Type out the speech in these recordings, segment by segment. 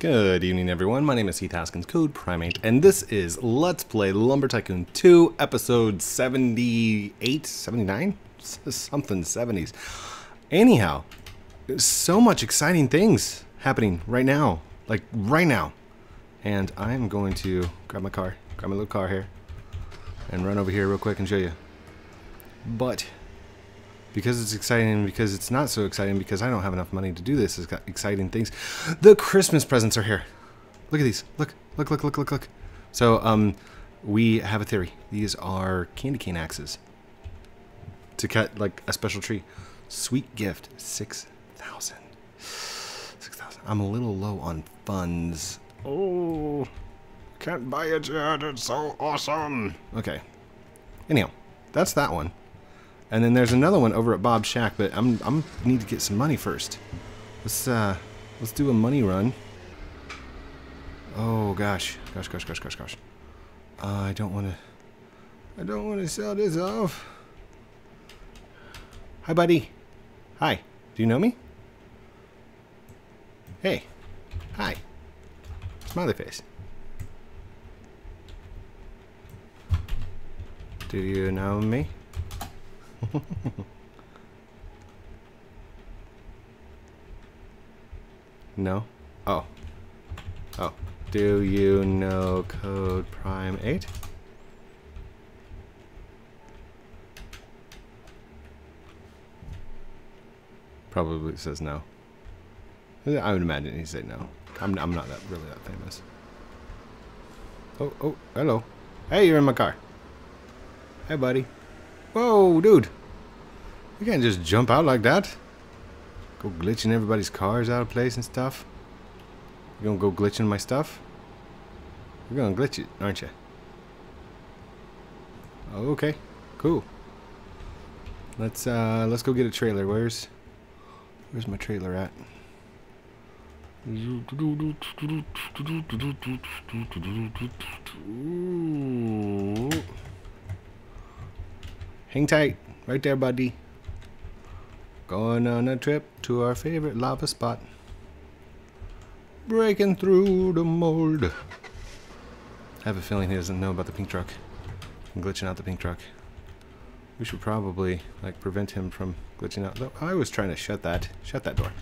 Good evening, everyone. My name is Heath Haskins, Code Prime 8, and this is Let's Play Lumber Tycoon 2, episode 78, 79? Something 70s. Anyhow, so much exciting things happening right now. Like, right now. And I'm going to grab my car, grab my little car here, and run over here real quick and show you. But because it's exciting because it's not so exciting because I don't have enough money to do this is got exciting things. The Christmas presents are here. Look at these. Look, look, look, look, look, look. So, um, we have a theory. These are candy cane axes to cut like a special tree. Sweet gift, 6,000. 6,000. I'm a little low on funds. Oh, can't buy it yet. It's so awesome. Okay. Anyhow, that's that one. And then there's another one over at Bob's Shack, but I'm I'm need to get some money first. Let's uh let's do a money run. Oh gosh, gosh, gosh, gosh, gosh, gosh. Uh, I don't want to. I don't want to sell this off. Hi, buddy. Hi. Do you know me? Hey. Hi. Smiley face. Do you know me? no? Oh. Oh. Do you know code prime 8? Probably says no. I would imagine he'd say no. I'm, I'm not that really that famous. Oh, oh, hello. Hey, you're in my car. Hey, buddy. Whoa, dude. You can't just jump out like that. Go glitching everybody's cars out of place and stuff. You gonna go glitching my stuff? You're gonna glitch it, aren't you? Okay, cool. Let's uh let's go get a trailer. Where's where's my trailer at? Ooh. Hang tight. Right there, buddy. Going on a trip to our favorite lava spot. Breaking through the mold. I have a feeling he doesn't know about the pink truck. I'm glitching out the pink truck. We should probably, like, prevent him from glitching out. Though I was trying to shut that. Shut that door.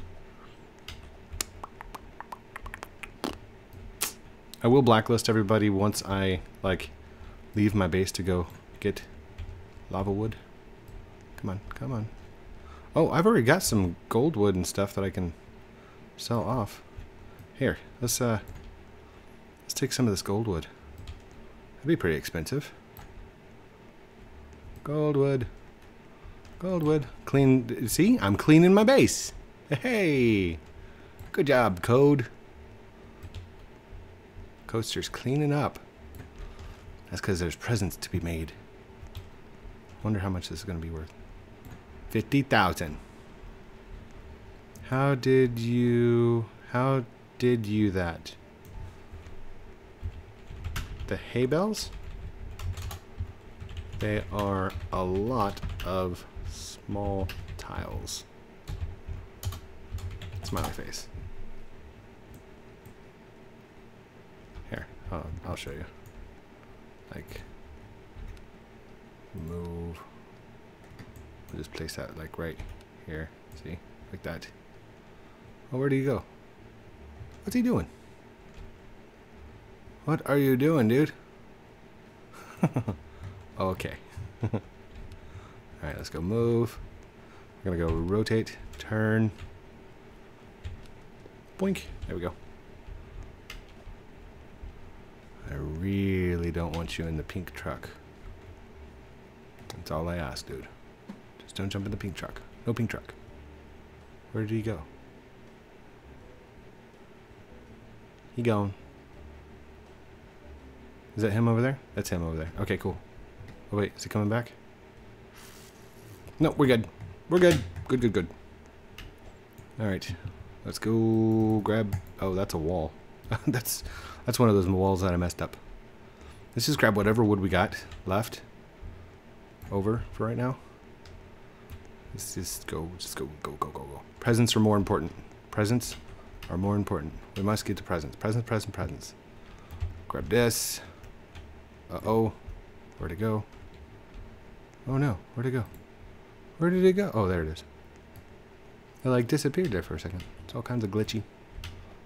I will blacklist everybody once I, like, leave my base to go get Lava wood. Come on, come on. Oh, I've already got some gold wood and stuff that I can sell off. Here, let's uh let's take some of this gold wood. That'd be pretty expensive. Gold wood. Gold wood. Clean see? I'm cleaning my base. Hey. Good job, Code. Coaster's cleaning up. That's because there's presents to be made. Wonder how much this is going to be worth. 50,000. How did you... How did you that? The hay bales? They are a lot of small tiles. Smiley face. Here, I'll, I'll show you. Like, move. We'll just place that like right here. See? Like that. Oh, where do you go? What's he doing? What are you doing, dude? okay. Alright, let's go move. We're gonna go rotate, turn. Boink. There we go. I really don't want you in the pink truck. That's all I ask, dude. Don't jump in the pink truck. No pink truck. Where did he go? He gone. Is that him over there? That's him over there. Okay, cool. Oh wait, is he coming back? No, we're good. We're good. Good, good, good. Alright. Let's go grab... Oh, that's a wall. that's that's one of those walls that I messed up. Let's just grab whatever wood we got left over for right now. Let's just go, just go, go, go, go, go. Presents are more important. Presents are more important. We must get to presents. Presents, presents, presents. Grab this. Uh-oh. Where'd it go? Oh no, where'd it go? Where did it go? Oh, there it is. It like disappeared there for a second. It's all kinds of glitchy.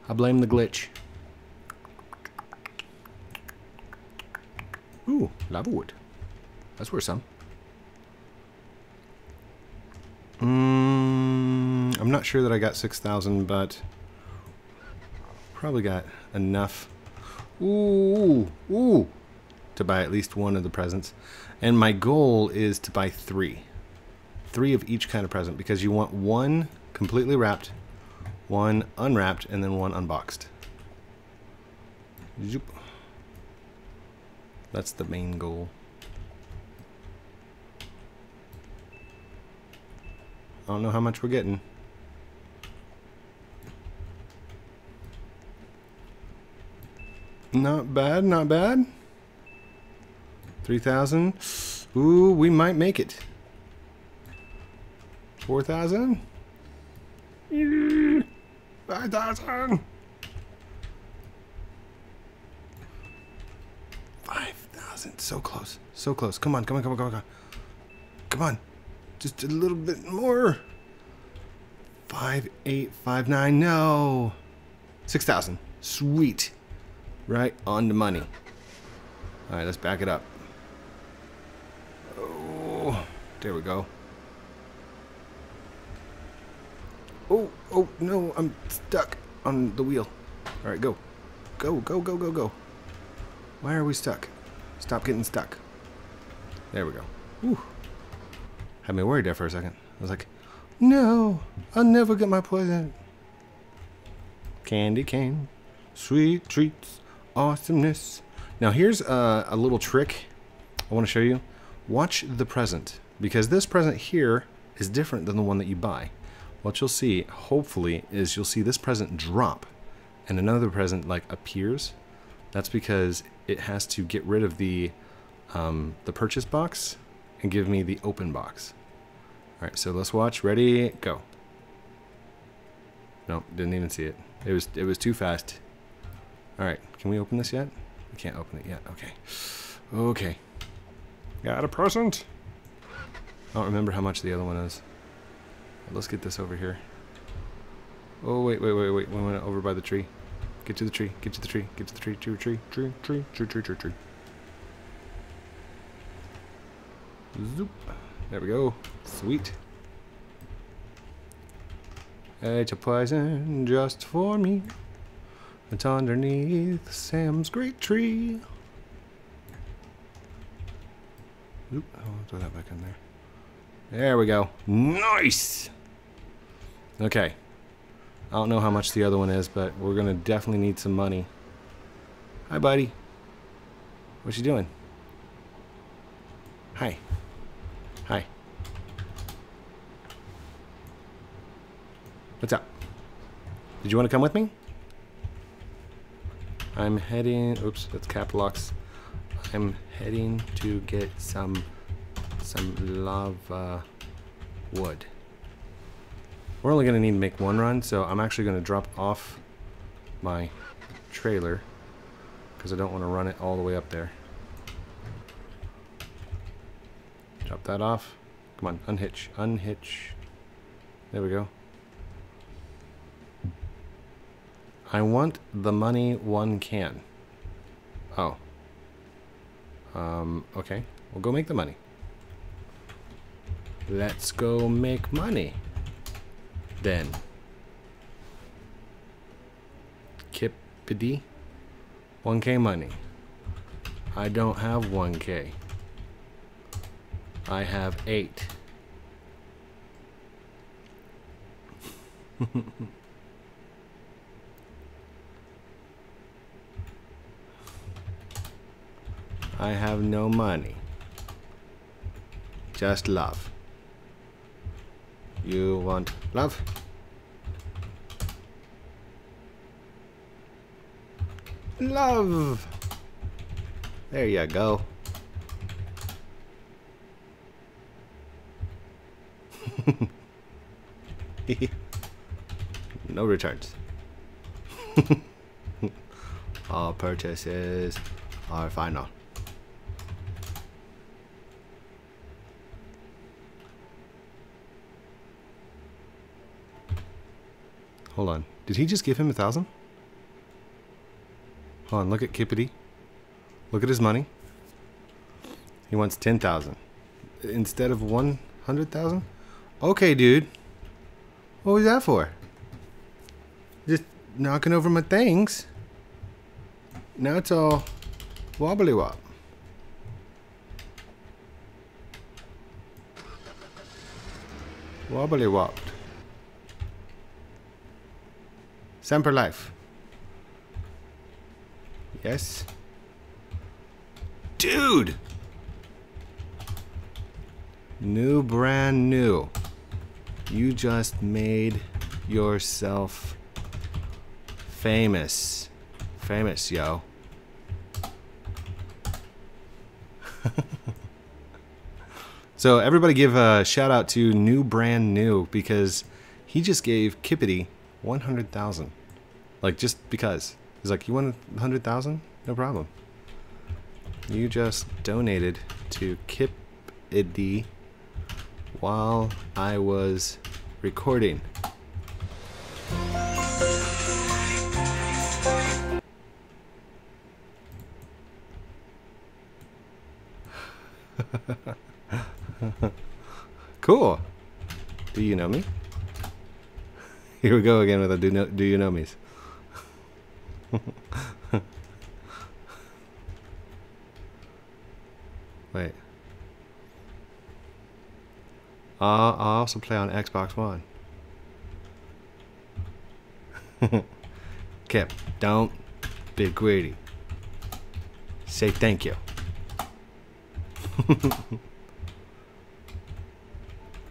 I blame the glitch. Ooh, lava wood. That's worth some. Mm, I'm not sure that I got 6,000, but probably got enough. Ooh, ooh, to buy at least one of the presents. And my goal is to buy three. Three of each kind of present because you want one completely wrapped, one unwrapped, and then one unboxed. Zoop. That's the main goal. I don't know how much we're getting. Not bad, not bad. 3,000. Ooh, we might make it. 4,000. 5,000. 5,000. So close. So close. Come on, come on, come on, come on. Come on. Just a little bit more. Five, eight, five, nine. No. 6,000. Sweet. Right on the money. All right, let's back it up. Oh, there we go. Oh, oh, no, I'm stuck on the wheel. All right, go. Go, go, go, go, go. Why are we stuck? Stop getting stuck. There we go. Whew. Had me worried there for a second. I was like, no, I'll never get my present. Candy cane, sweet treats, awesomeness. Now here's a, a little trick I want to show you. Watch the present because this present here is different than the one that you buy. What you'll see, hopefully, is you'll see this present drop and another present like appears. That's because it has to get rid of the um, the purchase box and give me the open box. All right, so let's watch. Ready, go. Nope, didn't even see it. It was it was too fast. All right, can we open this yet? We can't open it yet. Okay. Okay. Got a present. I don't remember how much the other one is. Let's get this over here. Oh wait, wait, wait, wait. We went over by the tree. Get to the tree. Get to the tree. Get to the tree. Tree, tree, tree, tree, tree, tree, tree, tree. Zoop. There we go. Sweet. It's a present just for me. It's underneath Sam's great tree. Oop, oh, I'll throw that back in there. There we go. Nice! Okay. I don't know how much the other one is, but we're going to definitely need some money. Hi, buddy. What you doing? Hi. What's up? Did you want to come with me? I'm heading... Oops, that's cap locks. I'm heading to get some some lava wood. We're only going to need to make one run, so I'm actually going to drop off my trailer because I don't want to run it all the way up there. Drop that off. Come on, unhitch, unhitch. There we go. I want the money one can. Oh. Um, okay. We'll go make the money. Let's go make money. Then. Kippity. 1k money. I don't have 1k. I have 8. I have no money. Just love. You want love? Love! There you go. no returns. All purchases are final. Hold on. Did he just give him a thousand? Hold on, look at Kippity. Look at his money. He wants 10,000 instead of 100,000? Okay, dude. What was that for? Just knocking over my things. Now it's all wobbly wop. Wobbly wopped. Semper Life. Yes. Dude! New, brand new. You just made yourself famous. Famous, yo. so everybody give a shout out to New Brand New because he just gave Kippity 100,000. Like just because. He's like, "You want 100,000? No problem." You just donated to Kip Kippity while I was recording. cool. Do you know me? Here we go again with the do, know, do you know me's. Wait. Uh, I also play on Xbox One. Kip, don't be greedy. Say thank you.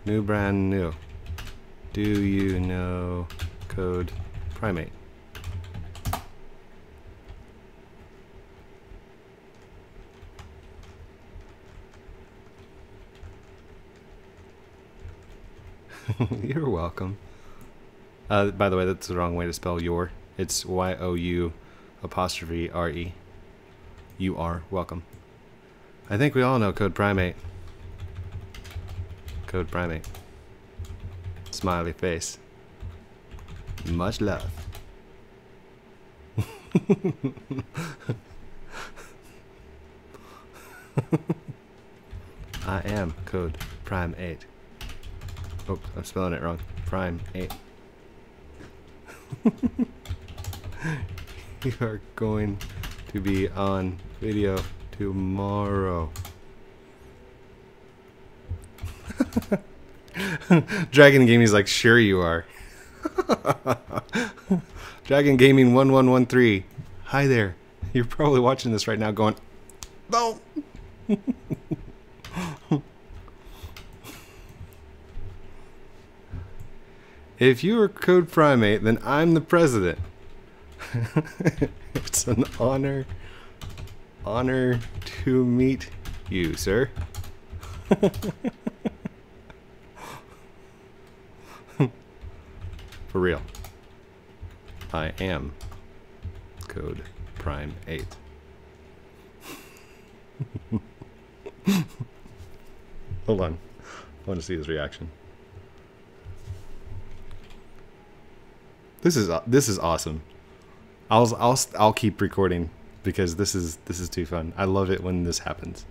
new brand new. Do you know code prime 8? You're welcome. Uh, by the way, that's the wrong way to spell your. It's Y O U apostrophe R E. You are welcome. I think we all know Code Primate. Code Primate. Smiley face. Much love. I am Code Prime 8. Oops, I'm spelling it wrong. Prime 8. you are going to be on video tomorrow. Dragon Gaming's like, sure you are. Dragon Gaming 1113. Hi there. You're probably watching this right now going, no. If you are Code Primate, then I'm the president. it's an honor, honor to meet you, sir. For real. I am Code Prime 8. Hold on. I want to see his reaction. This is uh, this is awesome. I'll I'll I'll keep recording because this is this is too fun. I love it when this happens.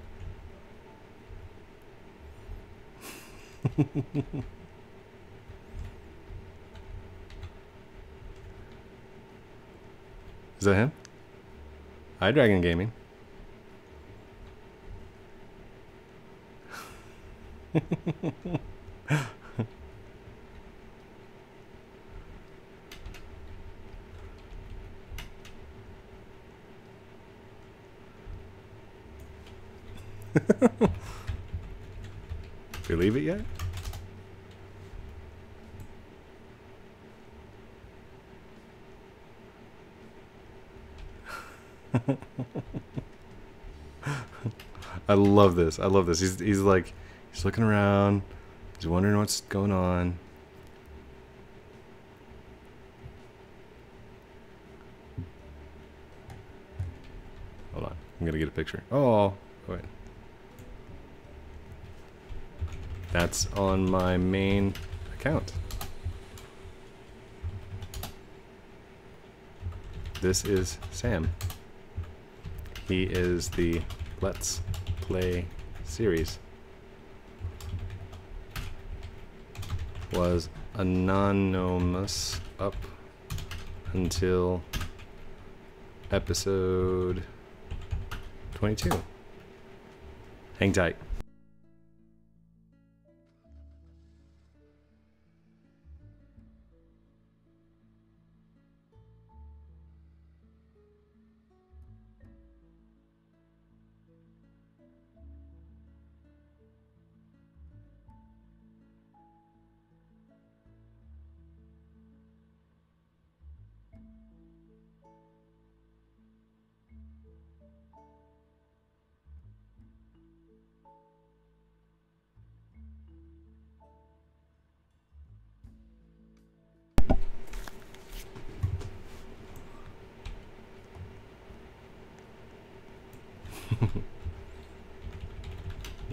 is that him? Hi, Dragon Gaming. I love this. I love this. He's, he's like, he's looking around. He's wondering what's going on. Hold on. I'm going to get a picture. Oh, oh, oh, wait. That's on my main account. This is Sam. He is the Let's Play series. Was anonymous up until episode 22. Hang tight.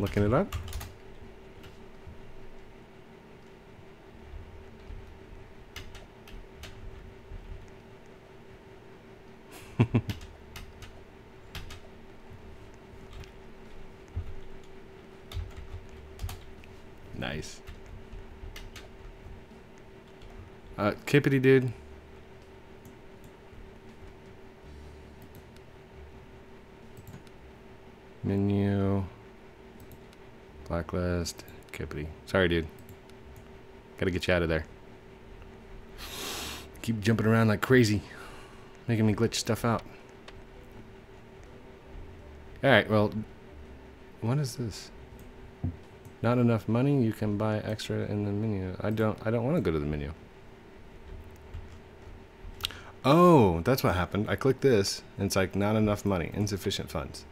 Looking it up. nice. Uh, Kippity dude. Menu. Blacklist. Kippity. Sorry, dude. Gotta get you out of there. Keep jumping around like crazy. Making me glitch stuff out. Alright, well. What is this? Not enough money, you can buy extra in the menu. I don't I don't want to go to the menu. Oh, that's what happened. I clicked this, and it's like not enough money, insufficient funds.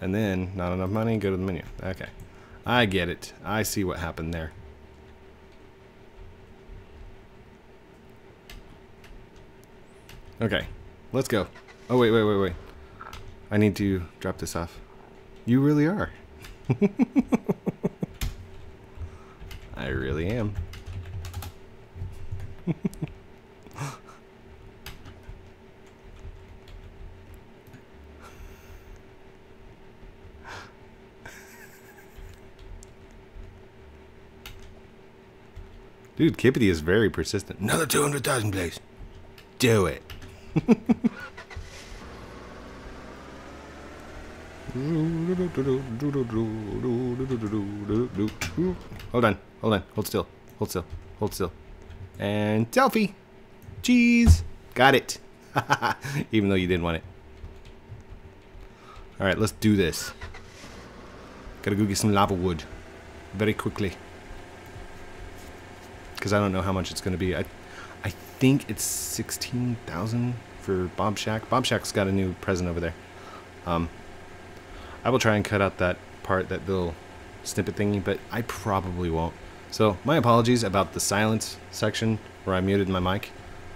And then, not enough money, go to the menu. Okay. I get it. I see what happened there. Okay. Let's go. Oh, wait, wait, wait, wait. I need to drop this off. You really are. I really am. Dude, Kippity is very persistent. Another 200,000, please. Do it. hold on, hold on, hold still, hold still, hold still. And selfie. Cheese. Got it. Even though you didn't want it. Alright, let's do this. Gotta go get some lava wood. Very quickly because I don't know how much it's going to be. I, I think it's sixteen thousand for Bob Shack. Bob Shack's got a new present over there. Um, I will try and cut out that part, that little snippet thingy, but I probably won't. So my apologies about the silence section where I muted my mic.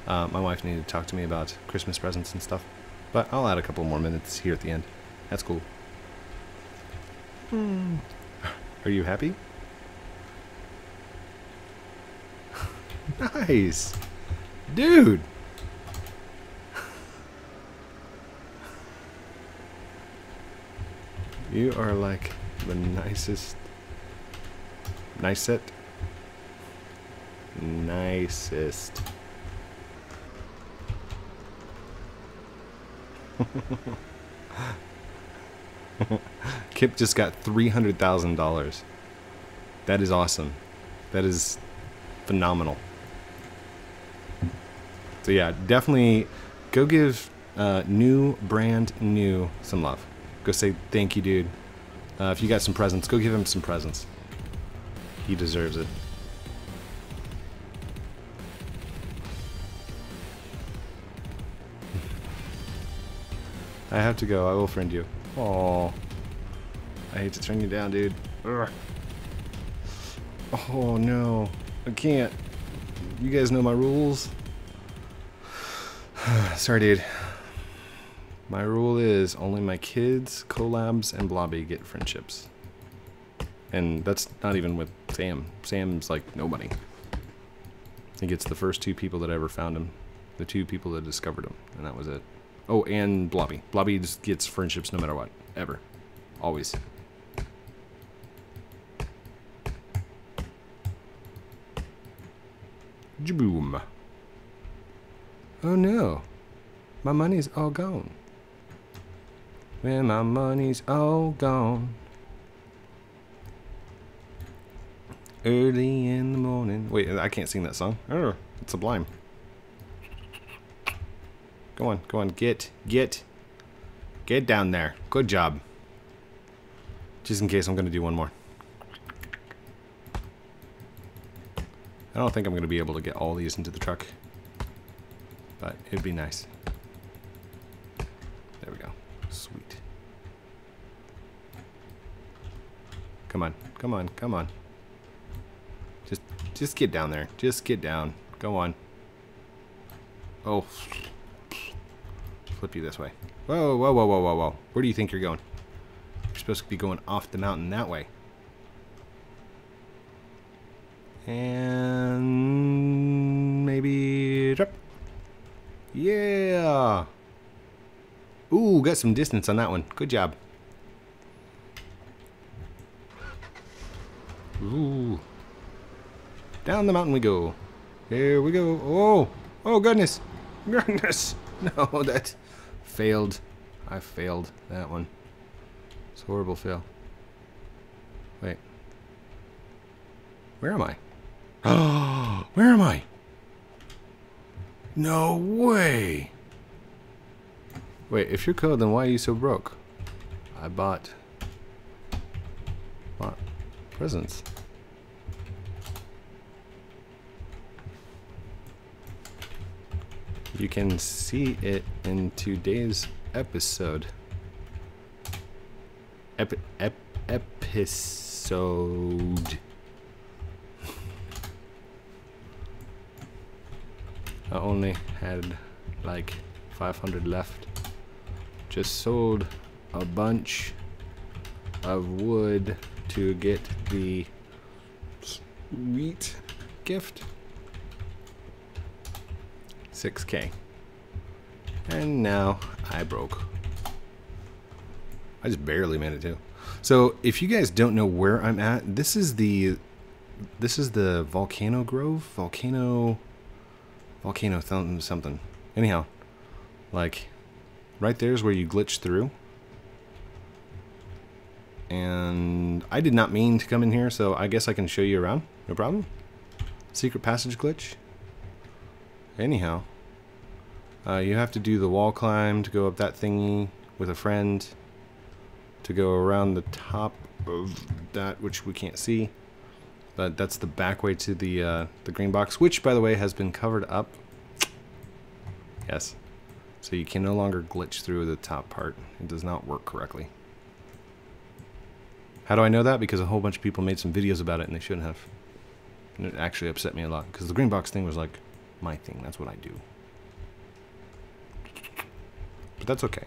Uh, my wife needed to talk to me about Christmas presents and stuff, but I'll add a couple more minutes here at the end. That's cool. Hmm. Are you happy? Nice. Dude. You are like the nicest. Nicest. Nicest. Kip just got $300,000. That is awesome. That is phenomenal. So yeah, definitely go give uh, new brand new some love. Go say thank you, dude. Uh, if you got some presents, go give him some presents. He deserves it. I have to go. I will friend you. Oh, I hate to turn you down, dude. Ugh. Oh no, I can't. You guys know my rules. Sorry, dude. My rule is only my kids, collabs, and Blobby get friendships. And that's not even with Sam. Sam's like nobody. He gets the first two people that ever found him. The two people that discovered him. And that was it. Oh, and Blobby. Blobby just gets friendships no matter what. Ever. Always. Jaboom. Oh no. My money's all gone. When my money's all gone. Early in the morning. Wait, I can't sing that song. Oh, it's sublime. Go on, go on, get, get, get down there. Good job. Just in case I'm going to do one more. I don't think I'm going to be able to get all these into the truck. But it'd be nice. There we go. Sweet. Come on, come on, come on. Just, just get down there. Just get down. Go on. Oh. Flip you this way. Whoa, whoa, whoa, whoa, whoa, whoa. Where do you think you're going? You're supposed to be going off the mountain that way. And maybe drop. Yeah. Ooh, got some distance on that one. Good job. Ooh. Down the mountain we go. Here we go. Oh, oh goodness. Goodness. No, that failed. I failed that one. It's a horrible fail. Wait. Where am I? Oh, where am I? No way. Wait, if you're code, then why are you so broke? I bought... Bought presents. You can see it in today's episode. Ep ep episode. I only had like 500 left. Just sold a bunch of wood to get the sweet gift. 6k. And now I broke. I just barely made it too. So if you guys don't know where I'm at, this is the this is the Volcano Grove, Volcano Volcano something something. Anyhow, like right there's where you glitch through. And I did not mean to come in here, so I guess I can show you around. No problem. Secret passage glitch. Anyhow, uh, you have to do the wall climb to go up that thingy with a friend to go around the top of that, which we can't see. But that's the back way to the uh, the green box, which, by the way, has been covered up. Yes. So you can no longer glitch through the top part. It does not work correctly. How do I know that? Because a whole bunch of people made some videos about it and they shouldn't have. And it actually upset me a lot. Because the green box thing was like my thing. That's what I do. But that's okay.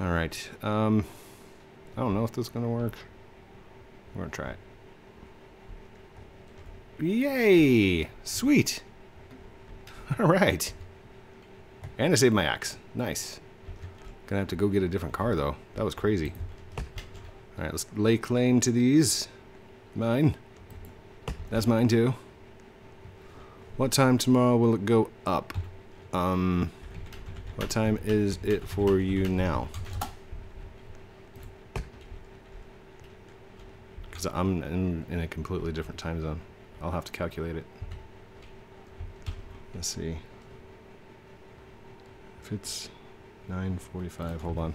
Alright. Um, I don't know if this is going to work. We're going to try it. Yay! Sweet! Alright. And I saved my axe. Nice. Gonna have to go get a different car, though. That was crazy. Alright, let's lay claim to these. Mine. That's mine, too. What time tomorrow will it go up? Um, what time is it for you now? Because I'm in, in a completely different time zone. I'll have to calculate it. Let's see. If it's 9.45, hold on.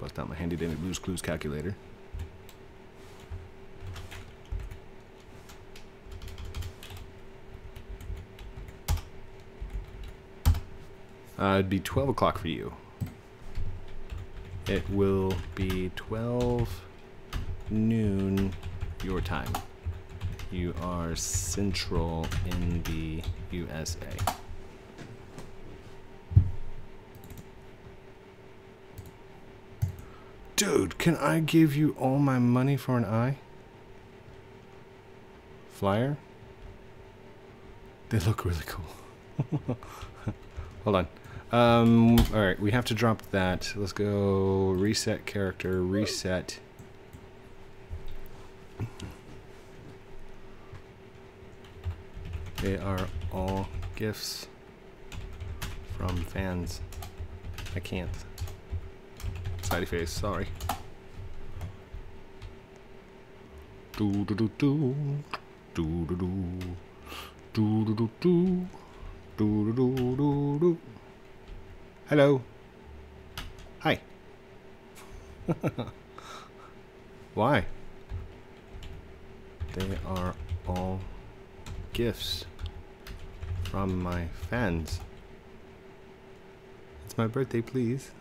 Bust out my handy dandy Blues Clues calculator. Uh, it'd be 12 o'clock for you. It will be 12 noon your time you are central in the USA. Dude, can I give you all my money for an eye? Flyer? They look really cool. Hold on. Um, Alright, we have to drop that. Let's go reset character, reset. They are all gifts from fans. I can't. Sidey face, sorry. Do do do do. Do do do. Do do do do. Do do do do do. Hello. Hi. Why? They are all gifts from my fans. It's my birthday, please.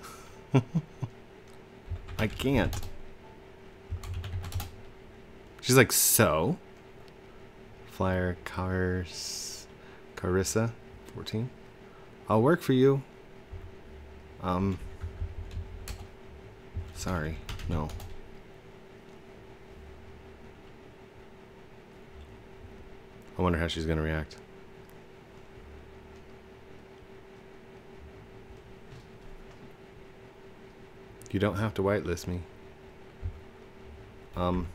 I can't. She's like, so? Flyer Cars Carissa, 14. I'll work for you. Um, sorry, no. I wonder how she's going to react. You don't have to whitelist me. Um.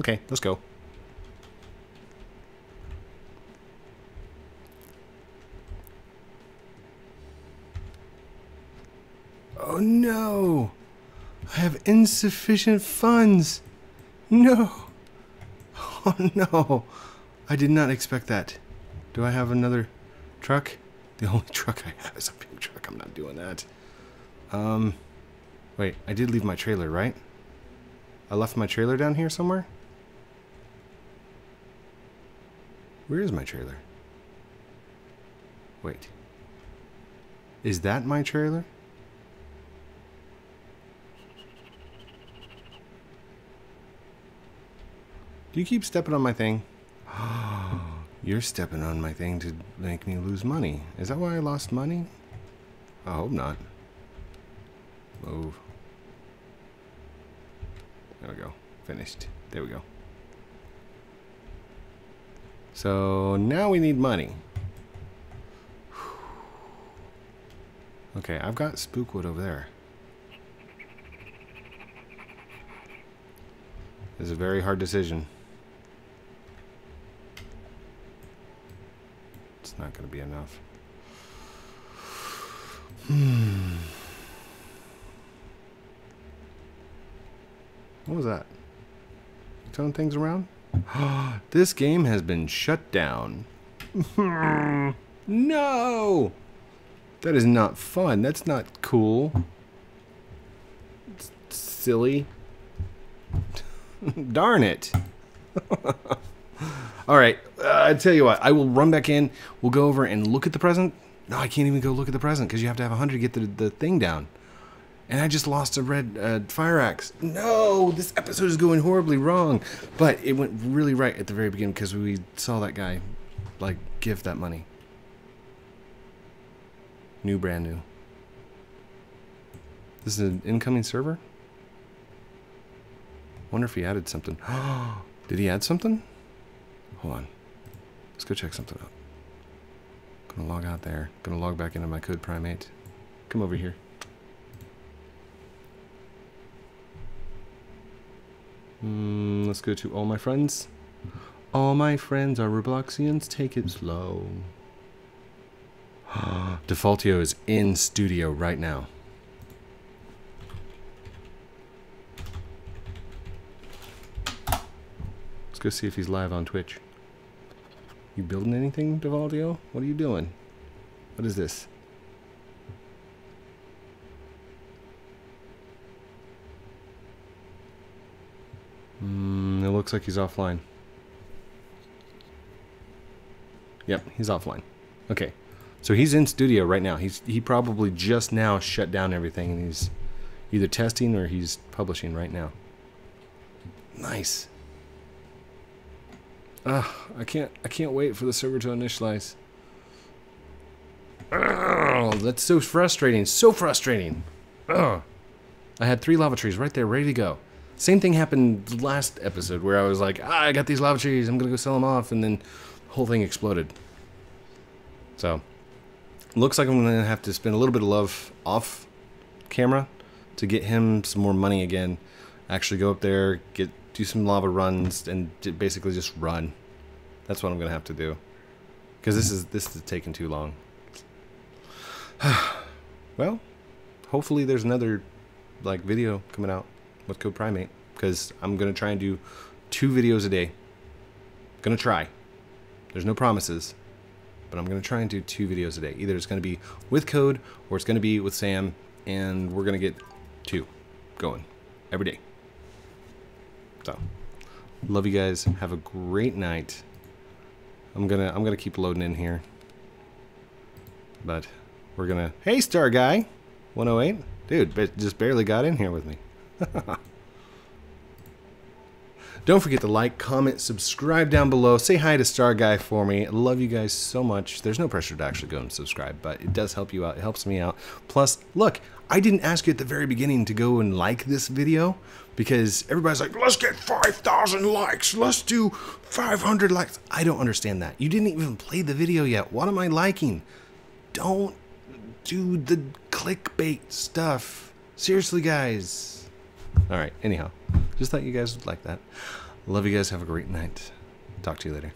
Okay, let's go. Oh no! I have insufficient funds! No! Oh no! I did not expect that. Do I have another truck? The only truck I have is a big truck. I'm not doing that. Um, wait, I did leave my trailer, right? I left my trailer down here somewhere? Where is my trailer? Wait. Is that my trailer? Do you keep stepping on my thing? You're stepping on my thing to make me lose money. Is that why I lost money? I hope not. Move. There we go. Finished. There we go. So now we need money. Okay, I've got Spookwood over there. It's a very hard decision. It's not going to be enough. Hmm. What was that? Throwing things around? this game has been shut down. no! That is not fun. That's not cool. It's silly. Darn it. All right. Uh, I tell you what. I will run back in. We'll go over and look at the present. No, I can't even go look at the present because you have to have 100 to get the, the thing down. And I just lost a red uh, fire axe. No, this episode is going horribly wrong. But it went really right at the very beginning because we saw that guy, like, give that money. New, brand new. This is an incoming server? Wonder if he added something. Did he add something? Hold on. Let's go check something out. Gonna log out there. Gonna log back into my code prime 8. Come over here. Mm, let's go to all my friends. All my friends are Robloxians. Take it slow. Defaultio is in studio right now. Let's go see if he's live on Twitch. You building anything, Defaultio? What are you doing? What is this? Mm, it looks like he's offline. Yep, he's offline. Okay. So he's in studio right now. He's he probably just now shut down everything and he's either testing or he's publishing right now. Nice. Ah, I can't I can't wait for the server to initialize. That's so frustrating. So frustrating. Ugh. I had three lava trees right there, ready to go. Same thing happened last episode where I was like, ah, I got these lava trees. I'm to go sell them off. And then the whole thing exploded. So, looks like I'm to have to spend a little bit of love off camera to get him some more money again. Actually go up there, get do some lava runs, and basically just run. That's what I'm to have to do. Because this is, this is taking too long. well, hopefully there's another like video coming out with Code Prime 8, because I'm gonna try and do two videos a day. Gonna try. There's no promises, but I'm gonna try and do two videos a day. Either it's gonna be with Code or it's gonna be with Sam, and we're gonna get two going every day. So, love you guys. Have a great night. I'm gonna I'm gonna keep loading in here, but we're gonna. Hey, Star Guy, 108, dude, just barely got in here with me. Don't forget to like, comment, subscribe down below. Say hi to Star Guy for me. I love you guys so much. There's no pressure to actually go and subscribe, but it does help you out. It helps me out. Plus, look, I didn't ask you at the very beginning to go and like this video because everybody's like, let's get 5,000 likes. Let's do 500 likes. I don't understand that. You didn't even play the video yet. What am I liking? Don't do the clickbait stuff. Seriously, guys. All right. Anyhow, just thought you guys would like that. Love you guys. Have a great night. Talk to you later.